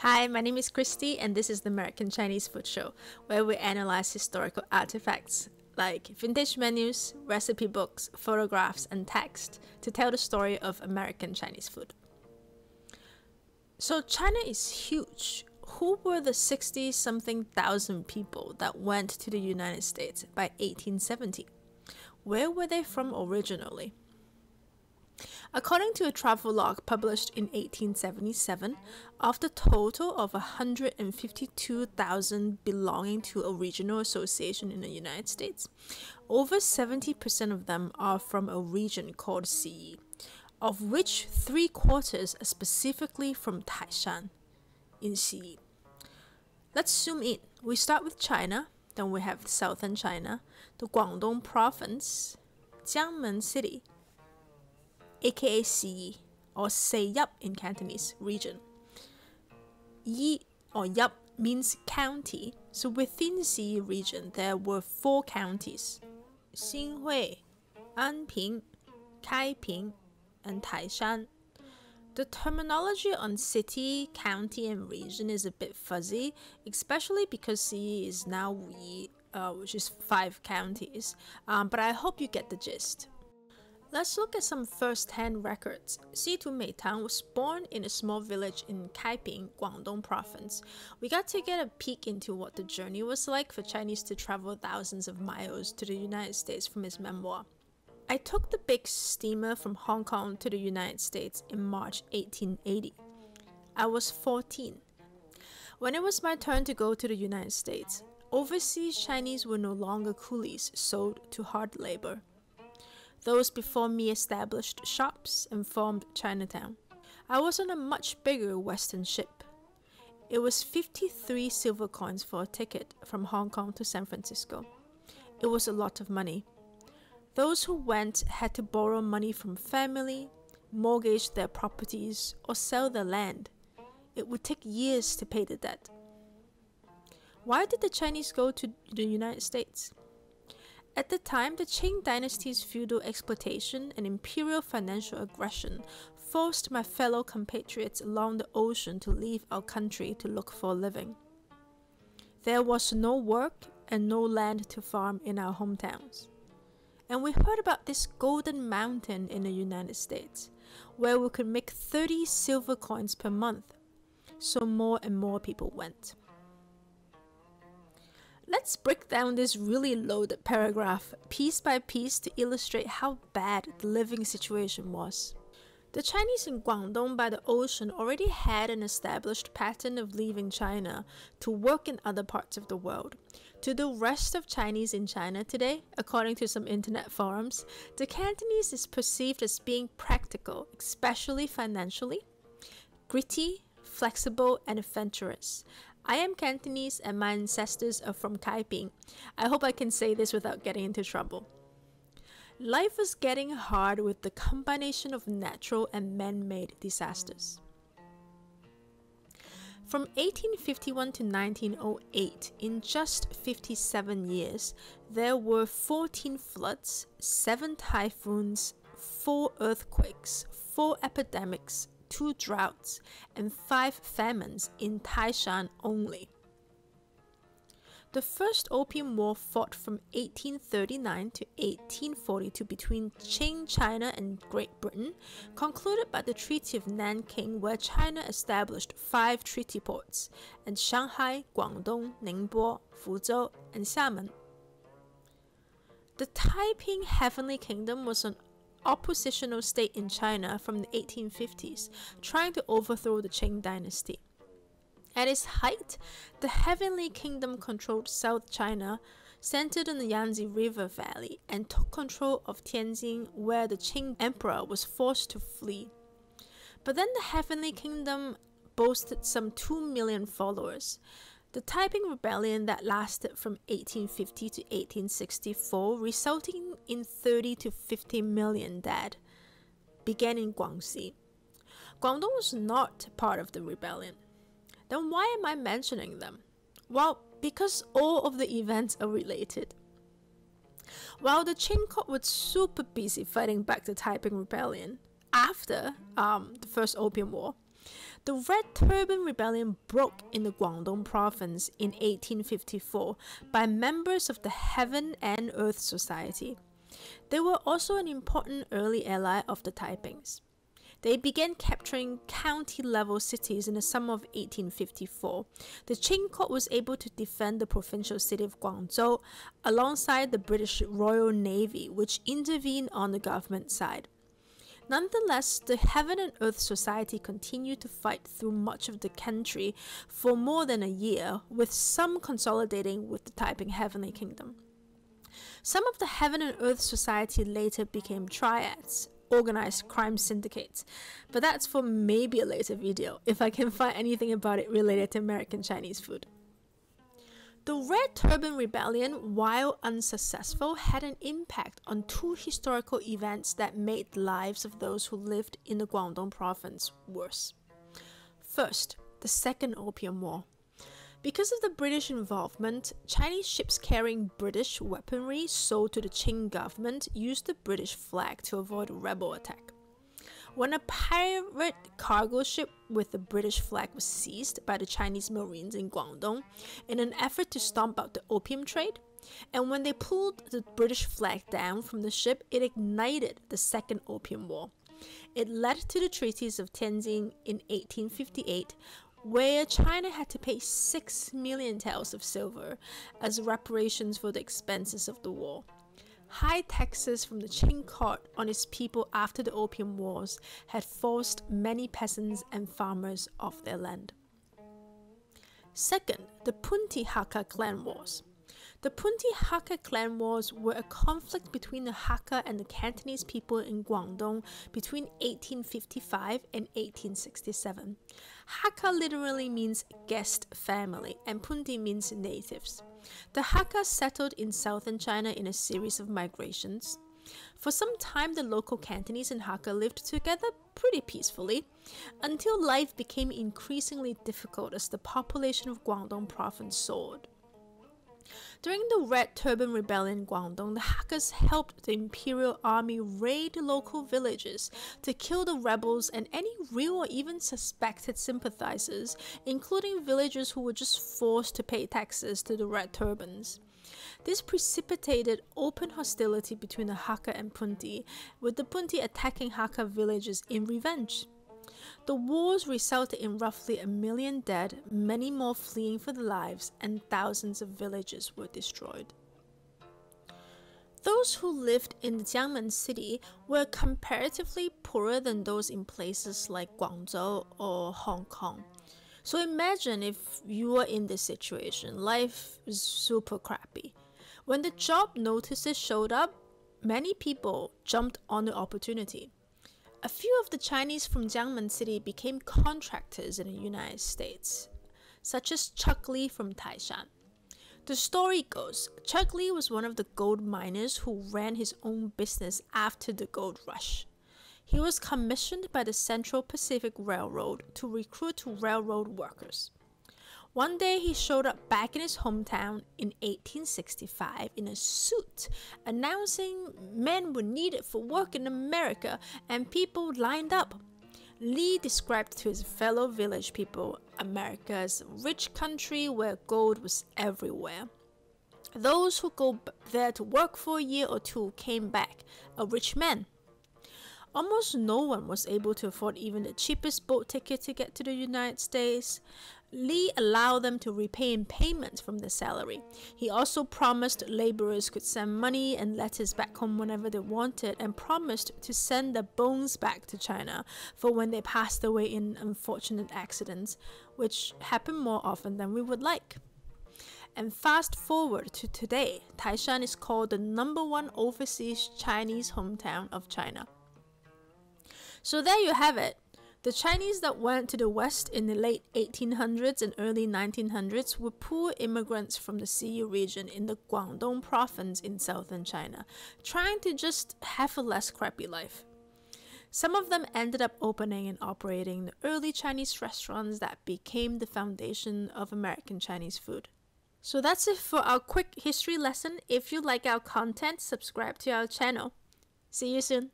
Hi, my name is Christy, and this is the American Chinese Food Show, where we analyze historical artifacts like vintage menus, recipe books, photographs, and text to tell the story of American Chinese food. So, China is huge. Who were the 60 something thousand people that went to the United States by 1870? Where were they from originally? According to a travel log published in 1877, of the total of 152,000 belonging to a regional association in the United States, over 70% of them are from a region called Siyi, of which three quarters are specifically from Taishan in Siyi. Let's zoom in. We start with China, then we have southern China, the Guangdong province, Jiangmen City, aka Siyi, or Say Yup in Cantonese region. Yi or Yup means county, so within Siyi region there were four counties Xinhui, Enping, Kaiping, and Taishan. The terminology on city, county, and region is a bit fuzzy, especially because Siyi is now Wuyi, uh, which is five counties. Um, but I hope you get the gist. Let's look at some first-hand records. Situ Meitang was born in a small village in Kaiping, Guangdong province. We got to get a peek into what the journey was like for Chinese to travel thousands of miles to the United States from his memoir. I took the big steamer from Hong Kong to the United States in March 1880. I was 14. When it was my turn to go to the United States, overseas Chinese were no longer coolies sold to hard labor. Those before me established shops and formed Chinatown. I was on a much bigger western ship. It was 53 silver coins for a ticket from Hong Kong to San Francisco. It was a lot of money. Those who went had to borrow money from family, mortgage their properties, or sell their land. It would take years to pay the debt. Why did the Chinese go to the United States? At the time, the Qing dynasty's feudal exploitation and imperial financial aggression forced my fellow compatriots along the ocean to leave our country to look for a living. There was no work and no land to farm in our hometowns. And we heard about this golden mountain in the United States, where we could make 30 silver coins per month. So more and more people went. Let's break down this really loaded paragraph piece by piece to illustrate how bad the living situation was. The Chinese in Guangdong by the ocean already had an established pattern of leaving China to work in other parts of the world. To the rest of Chinese in China today, according to some internet forums, the Cantonese is perceived as being practical, especially financially, gritty, flexible, and adventurous. I am Cantonese and my ancestors are from Kaiping. I hope I can say this without getting into trouble. Life was getting hard with the combination of natural and man made disasters. From 1851 to 1908, in just 57 years, there were 14 floods, 7 typhoons, 4 earthquakes, 4 epidemics, two droughts, and five famines in Taishan only. The First Opium War fought from 1839 to 1842 between Qing China and Great Britain, concluded by the Treaty of Nanking, where China established five treaty ports and Shanghai, Guangdong, Ningbo, Fuzhou, and Xiamen. The Taiping Heavenly Kingdom was an oppositional state in China from the 1850s, trying to overthrow the Qing dynasty. At its height, the Heavenly Kingdom controlled South China, centered in the Yangtze River Valley, and took control of Tianjin, where the Qing emperor was forced to flee. But then the Heavenly Kingdom boasted some 2 million followers. The Taiping Rebellion that lasted from 1850 to 1864, resulting in 30 to 50 million dead, began in Guangxi. Guangdong was not part of the rebellion. Then why am I mentioning them? Well, because all of the events are related. While the Qing court was super busy fighting back the Taiping Rebellion after um, the First Opium War, The Red Turban Rebellion broke in the Guangdong province in 1854 by members of the Heaven and Earth Society. They were also an important early ally of the Taipings. They began capturing county level cities in the summer of 1854. The Qing court was able to defend the provincial city of Guangzhou alongside the British Royal Navy, which intervened on the government side. Nonetheless, the Heaven and Earth Society continued to fight through much of the country for more than a year, with some consolidating with the Taiping Heavenly Kingdom. Some of the Heaven and Earth Society later became triads, organized crime syndicates, but that's for maybe a later video if I can find anything about it related to American Chinese food. The Red Turban Rebellion, while unsuccessful, had an impact on two historical events that made the lives of those who lived in the Guangdong province worse. First, the Second Opium War. Because of the British involvement, Chinese ships carrying British weaponry sold to the Qing government used the British flag to avoid rebel attack. When a pirate cargo ship with the British flag was seized by the Chinese Marines in Guangdong in an effort to stomp out the opium trade, and when they pulled the British flag down from the ship, it ignited the Second Opium War. It led to the treaties of Tianjin in 1858, where China had to pay 6 million taels of silver as reparations for the expenses of the war. High taxes from the Qing court on its people after the Opium Wars had forced many peasants and farmers off their land. Second, the Punti Hakka clan wars. The Punti Hakka clan wars were a conflict between the Hakka and the Cantonese people in Guangdong between 1855 and 1867. Hakka literally means guest family, and Punti means natives. The Hakka settled in southern China in a series of migrations. For some time, the local Cantonese and Hakka lived together pretty peacefully, until life became increasingly difficult as the population of Guangdong province soared. During the Red Turban Rebellion in Guangdong, the Hakkas helped the imperial army raid local villages to kill the rebels and any real or even suspected sympathizers, including villagers who were just forced to pay taxes to the Red Turbans. This precipitated open hostility between the Hakka and Punti, with the Punti attacking Hakka villages in revenge. The wars resulted in roughly a million dead, many more fleeing for their lives, and thousands of villages were destroyed. Those who lived in the Jiangmen city were comparatively poorer than those in places like Guangzhou or Hong Kong. So imagine if you were in this situation, life is super crappy. When the job notices showed up, many people jumped on the opportunity. A few of the Chinese from Jiangmen City became contractors in the United States, such as Chuck Lee from Taishan. The story goes Chuck Lee was one of the gold miners who ran his own business after the gold rush. He was commissioned by the Central Pacific Railroad to recruit railroad workers. One day he showed up back in his hometown in 1865 in a suit, announcing men were needed for work in America and people lined up. Lee described to his fellow village people America's rich country where gold was everywhere. Those who go there to work for a year or two came back, a rich man. Almost no one was able to afford even the cheapest boat ticket to get to the United States. Lee allowed them to repay in payments from their salary. He also promised laborers could send money and letters back home whenever they wanted, and promised to send their bones back to China for when they passed away in unfortunate accidents, which happen more often than we would like. And fast forward to today, Taishan is called the number one overseas Chinese hometown of China. So there you have it. The Chinese that went to the West in the late 1800s and early 1900s were poor immigrants from the Siyi region in the Guangdong province in southern China, trying to just have a less crappy life. Some of them ended up opening and operating the early Chinese restaurants that became the foundation of American Chinese food. So that's it for our quick history lesson. If you like our content, subscribe to our channel. See you soon.